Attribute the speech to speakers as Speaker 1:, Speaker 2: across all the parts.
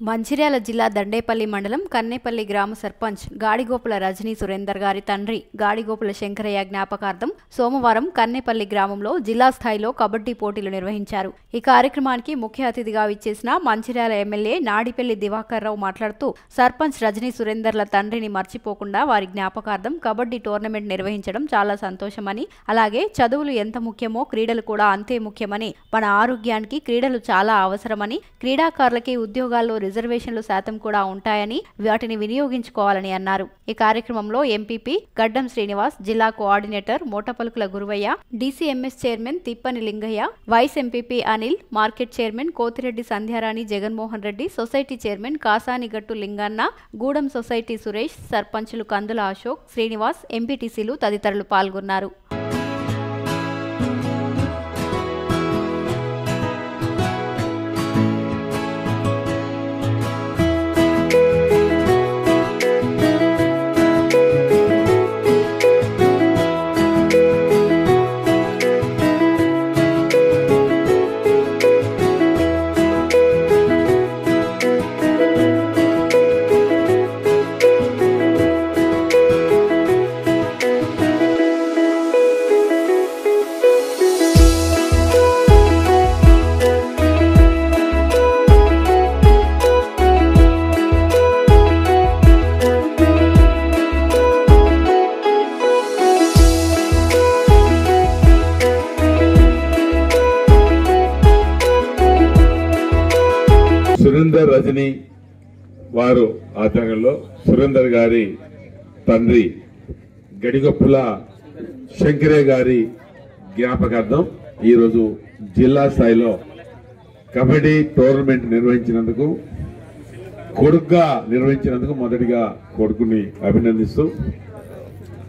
Speaker 1: మంచిర్యాల జిల్లా దండేపల్లి మండలం కన్నేపల్లి గ్రామ సర్పంచ్ గాడిగోపుల రజనీ సురేందర్ గారి తండ్రి గాడిగోపుల శంకరయ్య జ్ఞాపకార్థం సోమవారం కన్నేపల్లి గ్రామంలో జిల్లా స్థాయిలో కబడ్డీ పోటీలు నిర్వహించారు. ఈ కార్యక్రమానికి ముఖ్య అతిథిగా విచ్చేసిన మంచిర్యాల ఎమ్మెల్యే నాడిపల్లి దివాకర్ రావు మాట్లాడుతూ సర్పంచ్ రజనీ సురేందర్ల తండ్రిని మర్చిపోకుండా వారి జ్ఞాపకార్థం కబడ్డీ టోర్నమెంట్ నిర్వహించడం చాలా సంతోషమని అలాగే చదువులు ఎంత ముఖ్యమో క్రీడలు కూడా అంతే ముఖ్యమని మన ఆరోగ్యానికి క్రీడలు చాలా అవసరమని క్రీడాకారులకి ఉద్యోగాల్లో రిజర్వేషన్లు శాతం కూడా ఉంటాయని వాటిని వినియోగించుకోవాలని అన్నారు. ఈ కార్యక్రమంలో ఎంపీపీ గడ్డం శ్రీనివాస్ జిల్లా coordinator Motapalukula Guruvaiah DCMS chairman Tippani Lingaiah vice MPP Anil market chairman Kothireddy Sandhyarani Jaganmohan Reddy society chairman Kasanigattu Linganna Gudem society Suresh సర్పంచులు కందుల అశోక్ శ్రీనివాస్ ఎంపీటీసీలు తదితరులు పాల్గొన్నారు.
Speaker 2: సురేందర్ వారు ఆధ్వర్యంలో సురేందర్ గారి తండ్రి గడిగొప్పుల శంకరే గారి జ్ఞాపకార్థం ఈరోజు జిల్లా స్థాయిలో కబడ్డీ టోర్నమెంట్ నిర్వహించినందుకు కొడుగ్గా నిర్వహించినందుకు మొదటిగా కొడుకుని అభినందిస్తూ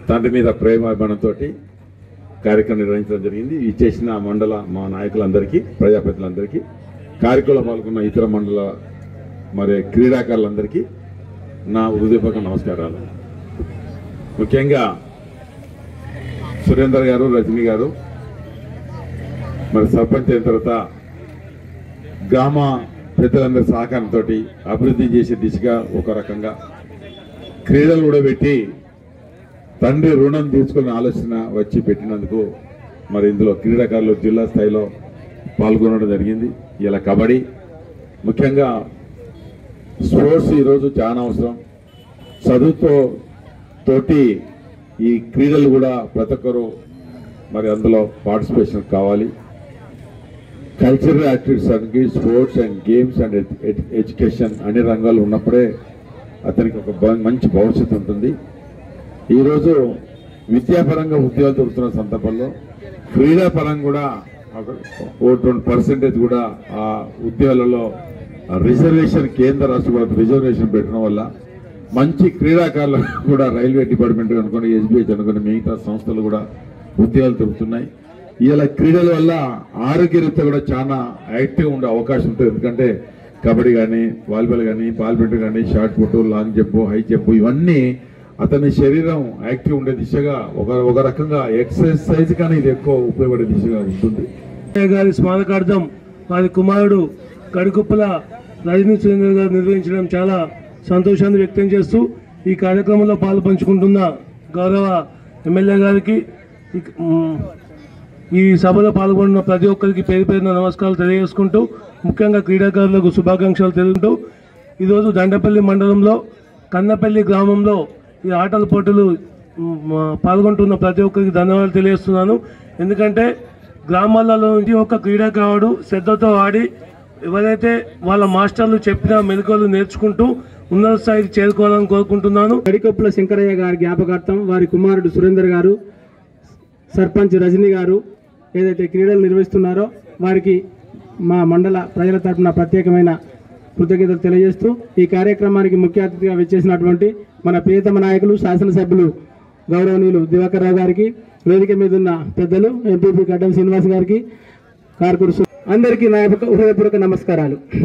Speaker 2: తండ్రి మీద ప్రేమాభిమానంతో కార్యక్రమం నిర్వహించడం జరిగింది. ఇచ్చేసిన మండల మా నాయకులందరికీ ప్రజాప్రతినిధులందరికీ కార్యక్రమంలో పాల్గొన్న ఇతర మండల మరి క్రీడాకారులందరికీ నా హృదయపూర్వక నమస్కారాలు. ముఖ్యంగా సురేందర్ గారు రజనీ గారు మరి సర్పంచ్ అయిన తర్వాత గ్రామ పెద్దలందరి సహకారంతో అభివృద్ధి చేసే దిశగా ఒక రకంగా క్రీడలు కూడా పెట్టి తండ్రి రుణం తీసుకునే ఆలోచన వచ్చి పెట్టినందుకు మరి ఇందులో క్రీడాకారులు జిల్లా స్థాయిలో పాల్గొనడం జరిగింది. ఇలా కబడ్డీ ముఖ్యంగా స్పోర్ట్స్ ఈరోజు చాలా అవసరం. చదువుతో తోటి ఈ క్రీడలు కూడా ప్రతి ఒక్కరు మరి అందులో పార్టిసిపేషన్ కావాలి. కల్చరల్ యాక్టివిటీస్ అనేది sports and games and education అన్ని రంగాలు ఉన్నప్పుడే అతనికి ఒక మంచి భవిష్యత్తు ఉంటుంది. ఈరోజు విద్యాపరంగా ఉద్యోగాలు దొరుకుతున్న సందర్భంలో క్రీడా పరంగా కూడా ఒక- ఓ ట్వంటీ పర్సెంటేజ్ కూడా ఆ ఉద్యోగాలలో రిజర్వేషన్ కేంద్ర రాష్ట్ర రిజర్వేషన్ పెట్టడం వల్ల మంచి క్రీడాకారులకు కూడా రైల్వే డిపార్ట్మెంట్ అనుకోండి ఎస్బీఐ అనుకోండి మిగతా సంస్థలు కూడా ఉద్యోగాలు దొరుకుతున్నాయి ఇలా క్రీడల వల్ల ఆరోగ్యరీత్యా కూడా చాలా యాక్టివ్ ఉండే అవకాశం ఉంటుంది. ఎందుకంటే కబడ్డీ కానీ వాలీబాల్ కానీ బాల్బెట్ కానీ shot put long jump high jump ఇవన్నీ అతని శరీరం యాక్టివ్ ఉండే దిశగా ఒక ఒక రకంగా ఎక్సర్సైజ్ కానీ ఇది ఎక్కువ ఉపయోగపడే దిశగా ఉంటుంది.
Speaker 3: గారి స్మారకార్థం వారి కుమారుడు కడికుప్పల రజనీ సురేంద్ర గారు నిర్వహించడం చాలా సంతోషాన్ని వ్యక్తం చేస్తూ ఈ కార్యక్రమంలో పాలు పంచుకుంటున్న గౌరవ ఎమ్మెల్యే గారికి ఈ సభలో పాల్గొన్న ప్రతి ఒక్కరికి పేరు పేరున నమస్కారాలు తెలియజేసుకుంటూ ముఖ్యంగా క్రీడాకారులకు శుభాకాంక్షలు తెలుపుతూ ఈరోజు దండపల్లి మండలంలో కన్నపల్లి గ్రామంలో ఈ ఆటల పోటీలు పాల్గొంటున్న ప్రతి ఒక్కరికి ధన్యవాదాలు తెలియజేస్తున్నాను. ఎందుకంటే గ్రామాలలో నుంచి ఒక క్రీడాకారుడు శ్రద్ధతో ఆడి ఎవరైతే వాళ్ళ మాస్టర్లు చెప్పిన మెలకువలు నేర్చుకుంటూ ఉన్నత స్థాయికి చేరుకోవాలని కోరుకుంటున్నాను.
Speaker 4: కడికొప్పుల శంకరయ్య గారి జ్ఞాపకార్థం వారి కుమారుడు సురేందర్ గారు సర్పంచ్ రజనీ గారు ఏదైతే క్రీడలు నిర్వహిస్తున్నారో వారికి మా మండల ప్రజల తరపున ప్రత్యేకమైన కృతజ్ఞతలు తెలియజేస్తూ ఈ కార్యక్రమానికి ముఖ్య అతిథిగా విచ్చేసినటువంటి మన ప్రియతమ నాయకులు శాసనసభ్యులు గౌరవనీయులు దివాకర్ రావు గారికి వేదిక మీద ఉన్న పెద్దలు ఎంపీపీ గడ్డం శ్రీనివాస్ గారికి కార్కూరు అందరికీ నా యొక్క హృదయపూర్వక నమస్కారాలు.